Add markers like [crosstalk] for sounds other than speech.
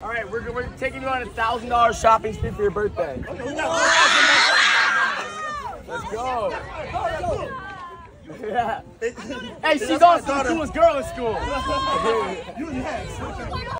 All right, we're, we're taking you on a thousand dollar shopping spree for your birthday. Let's go. [laughs] Yeah. Hey, she's also the coolest girl in school. [laughs] You next. [laughs]